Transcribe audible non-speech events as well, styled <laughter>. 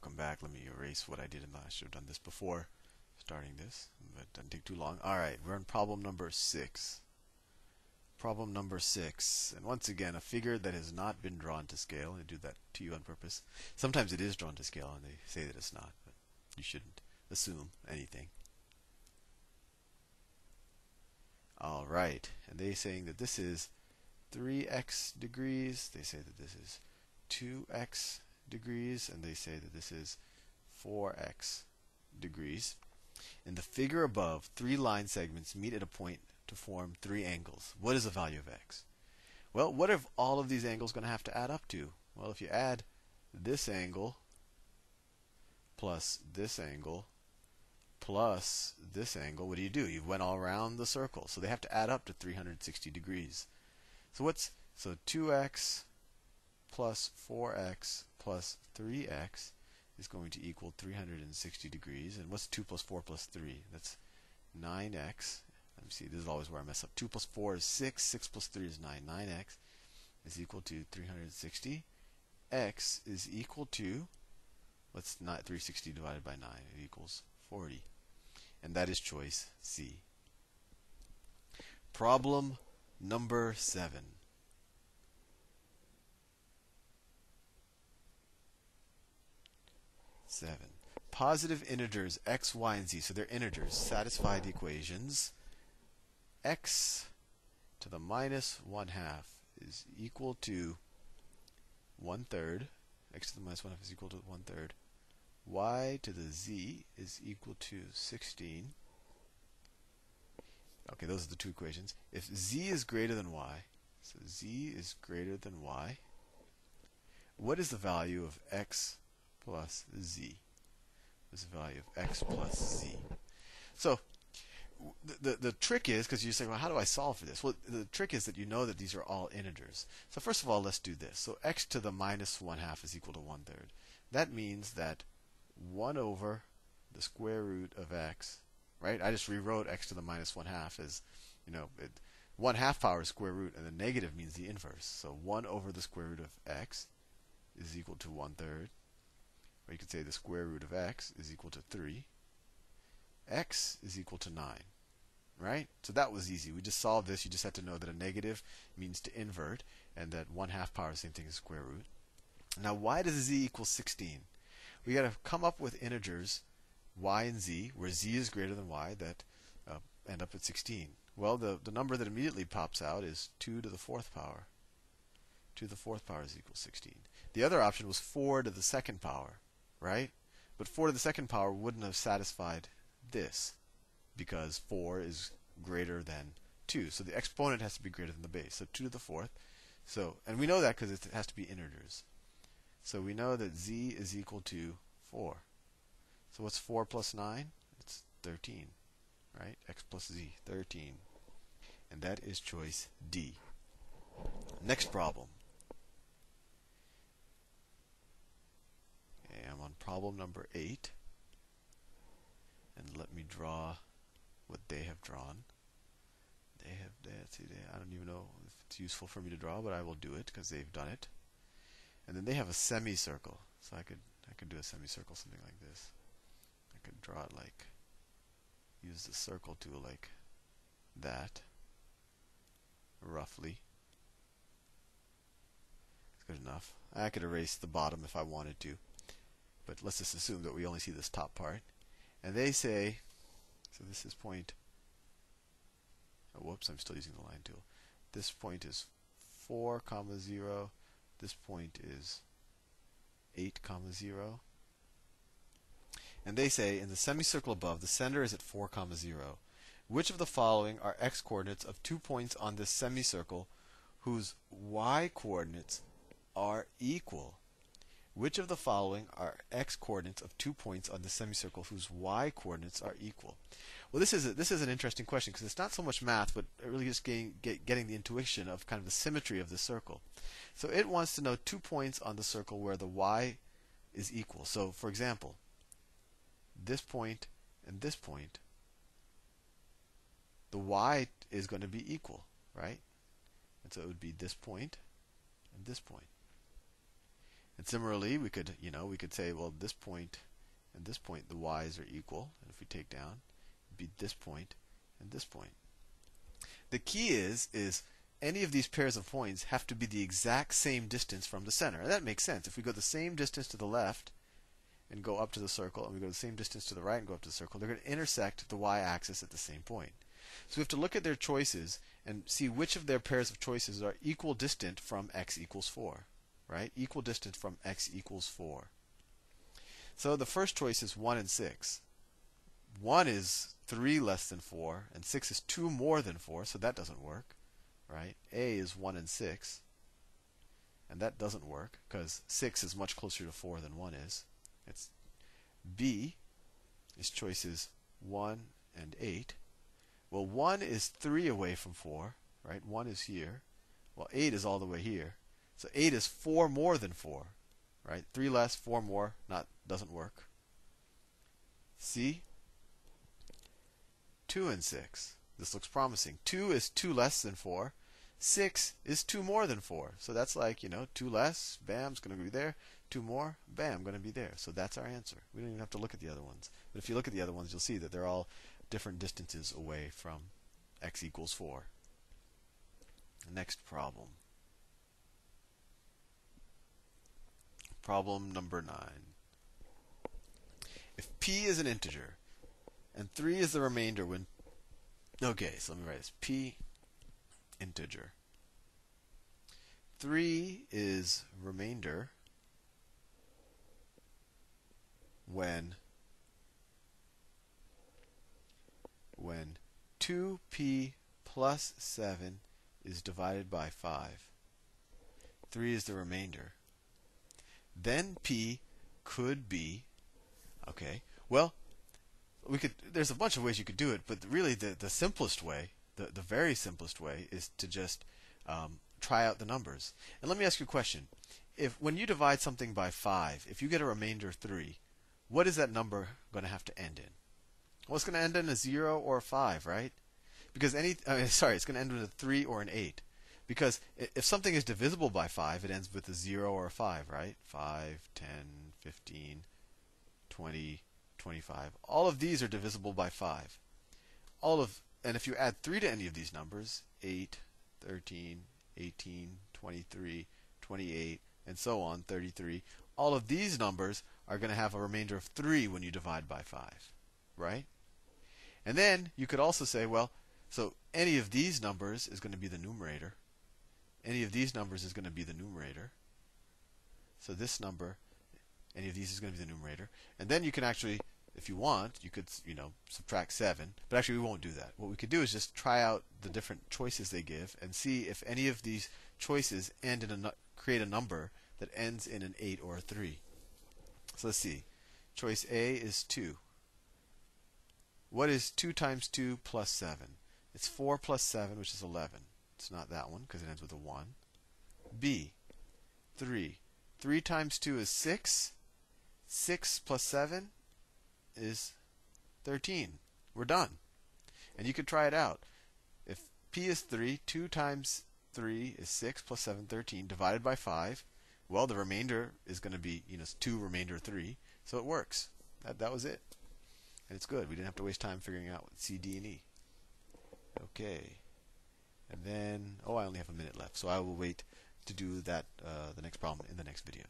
welcome back. Let me erase what I did in the, I should have done this before starting this, but it doesn't take too long. All right, we're on problem number six. Problem number six, and once again, a figure that has not been drawn to scale. I do that to you on purpose. Sometimes it is drawn to scale, and they say that it's not, but you shouldn't assume anything. All right, and they saying that this is 3x degrees. They say that this is 2x degrees, and they say that this is 4x degrees. In the figure above, three line segments meet at a point to form three angles. What is the value of x? Well, what are all of these angles going to have to add up to? Well, if you add this angle plus this angle plus this angle, what do you do? You went all around the circle. So they have to add up to 360 degrees. So what's so 2x plus 4x plus 3x is going to equal 360 degrees. And what's 2 plus 4 plus 3? That's 9x. Let me see, this is always where I mess up. 2 plus 4 is 6. 6 plus 3 is 9. 9x is equal to 360. x is equal to, what's not 360 divided by 9? It equals 40. And that is choice C. Problem number 7. Seven. Positive integers x, y, and z. So they're integers. Satisfy the equations. x to the minus 1 half is equal to 1 third. x to the minus 1 half is equal to 1 third. y to the z is equal to 16. Okay, those are the two equations. If z is greater than y, so z is greater than y, what is the value of x plus z. This value of x plus z. So the, the, the trick is, because you say, well, how do I solve for this? Well, the trick is that you know that these are all integers. So first of all, let's do this. So x to the minus 1 half is equal to 1 third. That means that 1 over the square root of x, right? I just rewrote x to the minus 1 half as, you know, it, 1 half power is square root, and the negative means the inverse. So 1 over the square root of x is equal to 1 third. Or you could say the square root of x is equal to 3. x is equal to 9. Right? So that was easy. We just solved this. You just had to know that a negative means to invert, and that 1 half power is the same thing as square root. Now, why does z equal 16? We got to come up with integers y and z, where z is greater than y, that uh, end up at 16. Well, the, the number that immediately pops out is 2 to the fourth power. 2 to the fourth power is equal to 16. The other option was 4 to the second power right? But 4 to the second power wouldn't have satisfied this because 4 is greater than 2. So the exponent has to be greater than the base. So 2 to the fourth. So, and we know that because it has to be integers. So we know that z is equal to 4. So what's 4 plus 9? It's 13, right? x plus z, 13. And that is choice D. Next problem. I'm on problem number 8. And let me draw what they have drawn. They have, they, see, they, I don't even know if it's useful for me to draw, but I will do it because they've done it. And then they have a semicircle. So I could, I could do a semicircle something like this. I could draw it like, use the circle tool like that, roughly. It's good enough. I could erase the bottom if I wanted to but let's just assume that we only see this top part. And they say, so this is point, oh, whoops, I'm still using the line tool. This point is 4 comma 0. This point is 8 comma 0. And they say in the semicircle above, the center is at 4 comma 0. Which of the following are x coordinates of two points on this semicircle whose y coordinates are equal? Which of the following are x coordinates of two points on the semicircle whose y coordinates are equal? Well, this is a, this is an interesting question because it's not so much math, but really just getting, get, getting the intuition of kind of the symmetry of the circle. So it wants to know two points on the circle where the y is equal. So, for example, this point and this point, the y is going to be equal, right? And so it would be this point and this point. And similarly, we could, you know, we could say, well, this point and this point, the y's are equal. And if we take down, it'd be this point and this point. The key is, is any of these pairs of points have to be the exact same distance from the center. And that makes sense. If we go the same distance to the left and go up to the circle, and we go the same distance to the right and go up to the circle, they're going to intersect the y-axis at the same point. So we have to look at their choices and see which of their pairs of choices are equal distant from x equals 4. Right? Equal distance from x equals 4. So the first choice is 1 and 6. 1 is 3 less than 4, and 6 is 2 more than 4, so that doesn't work. Right? A is 1 and 6. And that doesn't work because 6 is much closer to 4 than 1 is. It's B is choices 1 and 8. Well, 1 is 3 away from 4, right? 1 is here. Well, 8 is all the way here. So 8 is 4 more than 4, right? 3 less, 4 more, not doesn't work. C 2 and 6. This looks promising. 2 is 2 less than 4. 6 is 2 more than 4. So that's like, you know, 2 less, bam, it's going to be there. 2 more, bam, going to be there. So that's our answer. We don't even have to look at the other ones. But if you look at the other ones, you'll see that they're all different distances away from x equals 4. Next problem. Problem number 9. If p is an integer and 3 is the remainder when Okay, so let me write this. p integer. 3 is remainder when when 2p plus 7 is divided by 5. 3 is the remainder. Then p could be okay. Well, we could there's a bunch of ways you could do it, but really the the simplest way, the the very simplest way is to just um, try out the numbers. And let me ask you a question. If when you divide something by 5, if you get a remainder 3, what is that number going to have to end in? Well, it's going to end in a 0 or a 5, right? Because any, uh, <laughs> sorry, it's going to end with a 3 or an 8. Because if something is divisible by 5, it ends with a 0 or a 5, right? 5, 10, 15, 20, 25. All of these are divisible by 5. All of, and if you add 3 to any of these numbers, 8, 13, 18, 23, 28, and so on, 33, all of these numbers are going to have a remainder of 3 when you divide by 5, right? And then you could also say, well, so any of these numbers is going to be the numerator. Any of these numbers is going to be the numerator. So this number, any of these is going to be the numerator. And then you can actually, if you want, you could, you know, subtract 7. But actually, we won't do that. What we could do is just try out the different choices they give and see if any of these choices end in a, create a number that ends in an 8 or a 3. So let's see. Choice A is 2. What is 2 times 2 plus 7? It's 4 plus 7, which is 11. It's not that one because it ends with a 1. B, 3. 3 times 2 is 6. 6 plus 7 is 13. We're done. And you could try it out. If P is 3, 2 times 3 is 6 plus 7, 13, divided by 5. Well, the remainder is going to be, you know, 2 remainder 3. So it works. That, that was it. And it's good. We didn't have to waste time figuring out C, D, and E. Okay. And then, oh, I only have a minute left, so I will wait to do that, uh, the next problem in the next video.